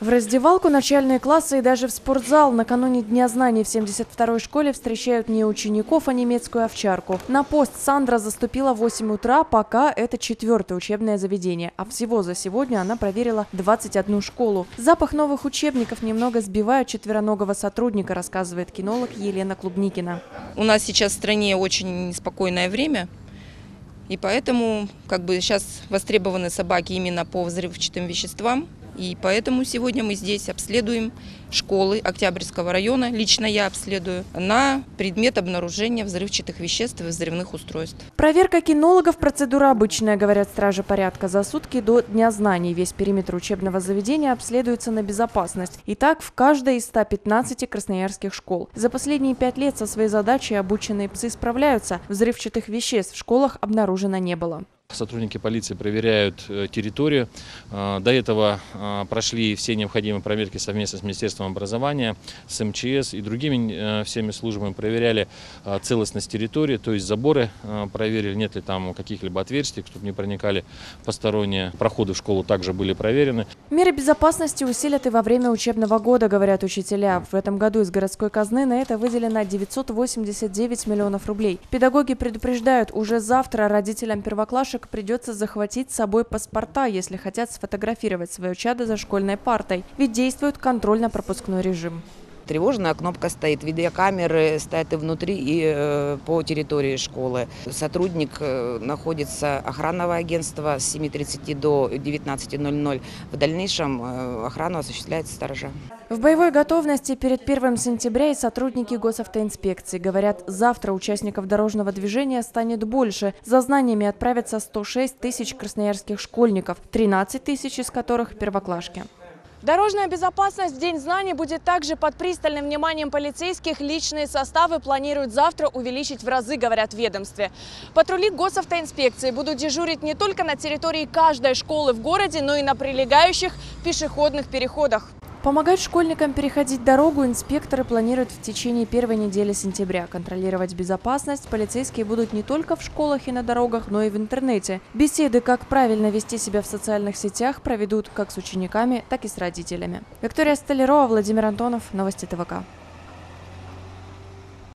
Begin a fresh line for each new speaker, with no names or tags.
В раздевалку, начальные классы и даже в спортзал накануне Дня знаний в 72-й школе встречают не учеников, а немецкую овчарку. На пост Сандра заступила в 8 утра, пока это четвертое учебное заведение. А всего за сегодня она проверила 21 школу. Запах новых учебников немного сбивает четвероногого сотрудника, рассказывает кинолог Елена Клубникина.
У нас сейчас в стране очень неспокойное время, и поэтому как бы сейчас востребованы собаки именно по взрывчатым веществам. И поэтому сегодня мы здесь обследуем школы Октябрьского района, лично я обследую, на предмет обнаружения взрывчатых веществ и взрывных устройств.
Проверка кинологов – процедура обычная, говорят стражи порядка. За сутки до Дня знаний весь периметр учебного заведения обследуется на безопасность. И так в каждой из 115 красноярских школ. За последние пять лет со своей задачей обученные псы справляются. Взрывчатых веществ в школах обнаружено не было.
Сотрудники полиции проверяют э, территорию. Э, до этого э, прошли все необходимые проверки совместно с Министерством образования, с МЧС и другими всеми службами. Проверяли целостность территории, то есть заборы проверили, нет ли там каких-либо отверстий, чтобы не проникали посторонние. Проходы в школу также были проверены.
Меры безопасности усилят и во время учебного года, говорят учителя. В этом году из городской казны на это выделено 989 миллионов рублей. Педагоги предупреждают, уже завтра родителям первоклашек девушек придется захватить с собой паспорта, если хотят сфотографировать свое чадо за школьной партой, ведь действует контрольно-пропускной режим.
Тревожная кнопка стоит, видеокамеры стоят и внутри, и э, по территории школы. Сотрудник э, находится охранного агентства с 7.30 до 19.00. В дальнейшем э, охрану осуществляет сторожа.
В боевой готовности перед 1 сентября и сотрудники госавтоинспекции. Говорят, завтра участников дорожного движения станет больше. За знаниями отправятся 106 тысяч красноярских школьников, 13 тысяч из которых первоклашки. Дорожная безопасность в День знаний будет также под пристальным вниманием полицейских. Личные составы планируют завтра увеличить в разы, говорят в ведомстве. Патрули госавтоинспекции будут дежурить не только на территории каждой школы в городе, но и на прилегающих пешеходных переходах. Помогать школьникам переходить дорогу инспекторы планируют в течение первой недели сентября. Контролировать безопасность полицейские будут не только в школах и на дорогах, но и в интернете. Беседы, как правильно вести себя в социальных сетях, проведут как с учениками, так и с родителями. Виктория Столярова, Владимир Антонов, Новости ТВК.